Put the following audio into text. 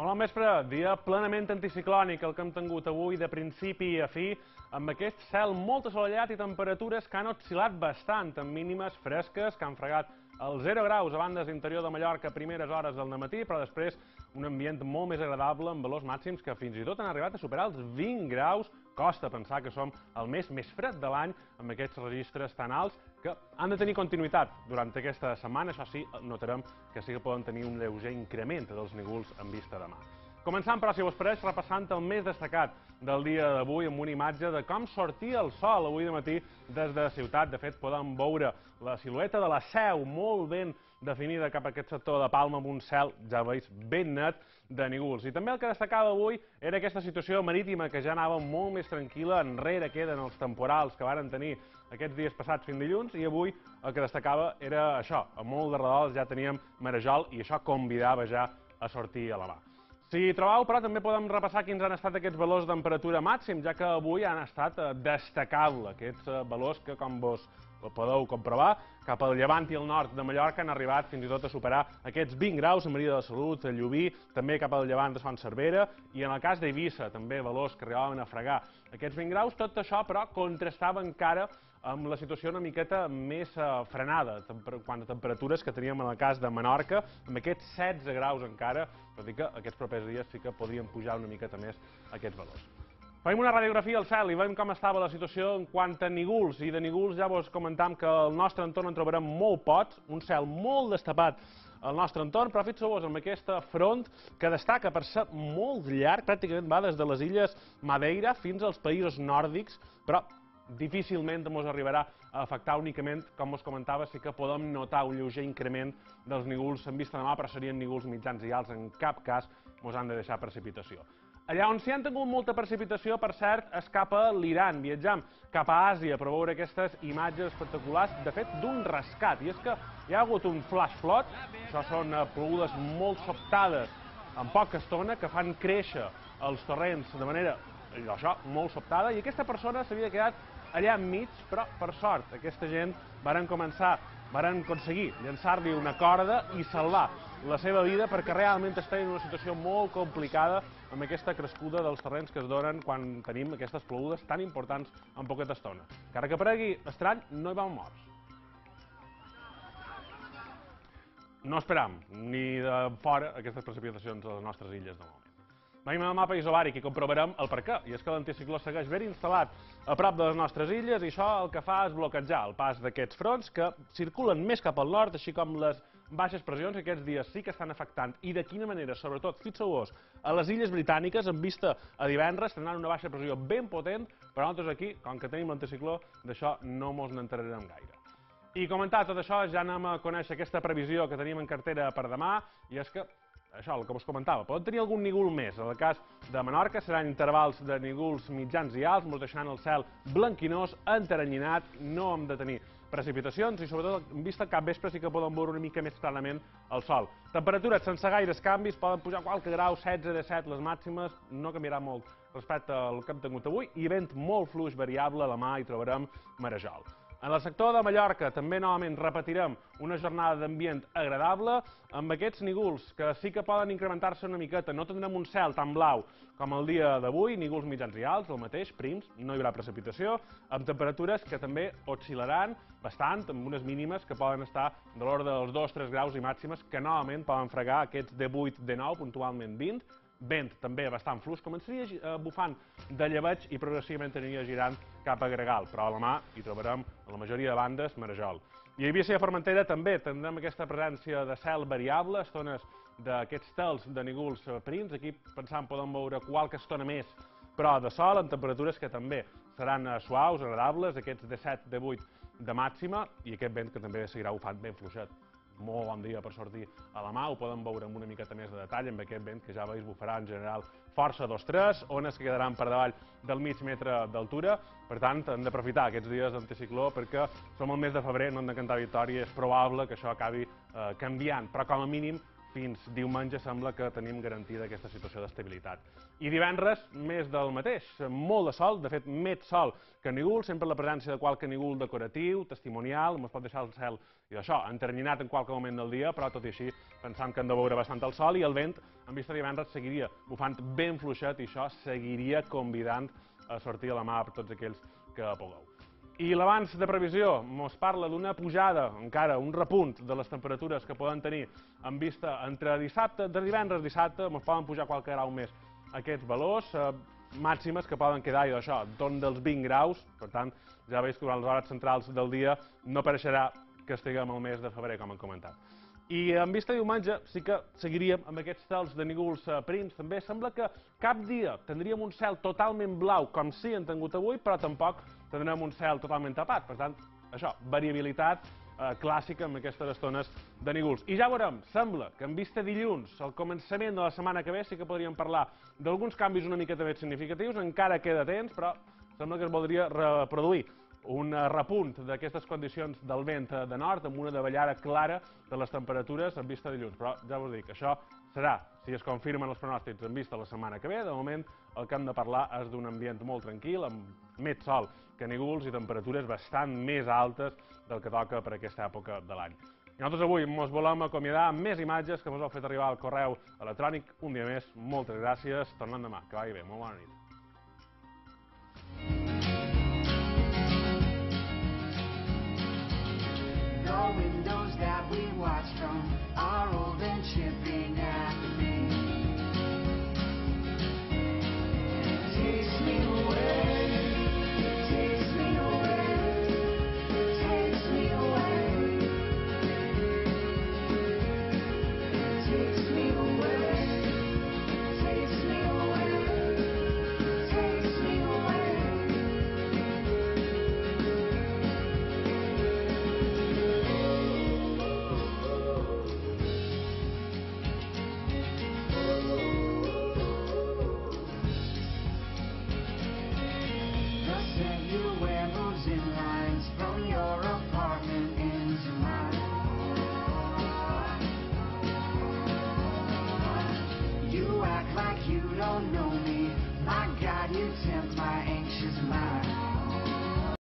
Molt bon vespre, dia plenament anticiclònic el que hem tingut avui de principi a fi, amb aquest cel molt assolellat i temperatures que han oscil·lat bastant, amb mínimes fresques que han fregat els 0 graus a bandes d'interior de Mallorca a primeres hores del matí, però després un ambient molt més agradable amb valors màxims que fins i tot han arribat a superar els 20 graus. Costa pensar que som el mes més fred de l'any amb aquests registres tan alts que han de tenir continuïtat durant aquesta setmana. Això sí, notarem que sí que poden tenir un lleuger increment dels nígols en vista demà. Començant, però, si us pareix, repassant el més destacat del dia d'avui amb una imatge de com sortia el sol avui de matí des de ciutat. De fet, podem veure la silueta de la seu molt ben definida cap a aquest sector de Palma amb un cel, ja veus, ben net de nígols. I també el que destacava avui era aquesta situació marítima que ja anava molt més tranquil·la, enrere queden els temporals que varen tenir aquests dies passats fins dilluns i avui el que destacava era això, a molt de redols ja teníem marejol i això convidava ja a sortir a la mà. Si trobeu, però, també podem repassar quins han estat aquests valors d'emperatura màxim, ja que avui han estat eh, destacables aquests eh, valors que, com vos podeu comprovar, cap al llevant i al nord de Mallorca han arribat fins i tot a superar aquests 20 graus a Maria de la Salut, a Llubí, també cap al llevant de Son Cervera, i en el cas d'Eivissa, també valors que arribaven a fregar aquests 20 graus, tot això, però, contrastava encara amb la situació una miqueta més eh, frenada, quant a temperatures que teníem en el cas de Menorca, amb aquests 16 graus encara, tot i que aquests propers dies sí que podrien pujar una miqueta més aquests valors. Fem una radiografia al cel i veiem com estava la situació en quant a nígols, i de nígols ja vos comentam que al nostre entorn en trobarem molt pots, un cel molt destapat al nostre entorn, però fixeu-vos amb aquesta front que destaca per ser molt llarg, pràcticament va des de les illes Madeira fins als països nòrdics, però difícilment ens arribarà a afectar únicament, com us comentava, sí que podem notar un lleuger increment dels nígols en vista de mà, però serien nígols mitjans i alts, en cap cas ens han de deixar precipitació. Allà on s'hi han tingut molta precipitació, per cert, és cap a l'Iran. Viatjam cap a Àsia per veure aquestes imatges espectaculars, de fet, d'un rescat. I és que hi ha hagut un flash flood, això són eh, plogudes molt sobtades en poca estona, que fan créixer els torrents de manera, això, molt sobtada, i aquesta persona s'havia quedat allà enmig, però per sort aquesta gent varen començar, varen aconseguir llançar-li una corda i salvar la seva vida perquè realment està en una situació molt complicada amb aquesta crescuda dels terrenys que es donen quan tenim aquestes plogudes tan importants en poqueta estona. Encara que paregui estrany, no hi van morts. No esperam ni de fora aquestes precipitacions a les nostres illes de moment. Venim al mapa isobàric i comprovarem el per què. I és que l'anticicló segueix ben instal·lat a prop de les nostres illes i això el que fa és bloquejar el pas d'aquests fronts que circulen més cap al nord, així com les baixes pressions que aquests dies sí que estan afectant i de quina manera, sobretot, fixeu-vos, a les illes britàniques, en vista a divendres, tindran una baixa pressió ben potent, però nosaltres aquí, com que tenim l'anticicló, d'això no mos n'entrarem gaire. I comentar tot això, ja anem a conèixer aquesta previsió que tenim en cartera per demà, i és que això, el que us comentava, poden tenir algun nígul més. En el cas de Menorca seran intervals de nígols mitjans i alts, ens deixaran el cel blanquinós, enteranyinat, no hem de tenir precipitacions i sobretot en vista cap vespre sí que poden veure una mica més clarament el sol. Temperatures sense gaires canvis, poden pujar qualque grau, 16 de 7 les màximes, no canviarà molt respecte al que hem tingut avui, i vent molt fluix variable, a la mà hi trobarem marejol. En el sector de Mallorca també novament repetirem una jornada d'ambient agradable amb aquests nígols que sí que poden incrementar-se una miqueta. No tindrem un cel tan blau com el dia d'avui, nígols mitjans i alts, el mateix, prims, no hi haurà precipitació, amb temperatures que també oscil·laran bastant, amb unes mínimes que poden estar de l'ordre dels 2-3 graus i màximes que novament poden fregar aquests de 8, de 9, puntualment 20, vent també bastant fluix, començaria eh, bufant de lleveig i progressivament aniria girant cap a Gregal, però a la mà hi trobarem, la majoria de bandes, marejol. I a Eivissa i a Formentera també tindrem aquesta presència de cel variable, estones d'aquests tels de nígols prims, aquí pensant podem veure qualque estona més, però de sol, amb temperatures que també seran eh, suaus, agradables, aquests de 7, de 8 de màxima, i aquest vent que també seguirà bufant ben fluixet molt bon dia per sortir a la mà, ho poden veure amb una miqueta més de detall, amb aquest vent que ja veus bufarà en general força 2-3, ones que quedaran per davall del mig metre d'altura, per tant, hem d'aprofitar aquests dies d'anticicló perquè som el mes de febrer, no hem de cantar victòria, és probable que això acabi eh, canviant, però com a mínim fins diumenge sembla que tenim garantida aquesta situació d'estabilitat. I divendres, més del mateix, molt de sol, de fet, més sol que ningú, sempre la presència de qualque ningú decoratiu, testimonial, ens pot deixar el cel i això, enternyinat en qualque moment del dia, però tot i així pensant que hem de veure bastant el sol i el vent, en vista divendres, seguiria bufant ben fluixet i això seguiria convidant a sortir a la mà per tots aquells que pugueu. I l'abans de previsió ens parla d'una pujada, encara un repunt de les temperatures que poden tenir en vista entre dissabte, de divendres dissabte, ens poden pujar qualque grau més aquests valors, eh, màximes que poden quedar, i això, d'on dels 20 graus, per tant, ja veus que durant les hores centrals del dia no pareixerà que estiguem al mes de febrer, com hem comentat. I en vista diumenge sí que seguiríem amb aquests cels de nígols eh, prims. També sembla que cap dia tindríem un cel totalment blau, com sí hem tingut avui, però tampoc tindrem un cel totalment tapat. Per tant, això, variabilitat eh, clàssica amb aquestes estones de nígols. I ja veurem, sembla que en vista dilluns, al començament de la setmana que ve, sí que podríem parlar d'alguns canvis una miqueta més significatius, encara queda temps, però sembla que es voldria reproduir un repunt d'aquestes condicions del vent de nord amb una davallada clara de les temperatures en vista de dilluns. Però ja us dic, això serà, si es confirmen els pronòstics en vista la setmana que ve, de moment el que hem de parlar és d'un ambient molt tranquil, amb més sol que nígols i temperatures bastant més altes del que toca per aquesta època de l'any. Nosaltres avui ens volem acomiadar amb més imatges que ens heu fet arribar al correu electrònic. Un dia més, moltes gràcies. Tornem demà. Que vagi bé. Molt bona nit. The windows that we watch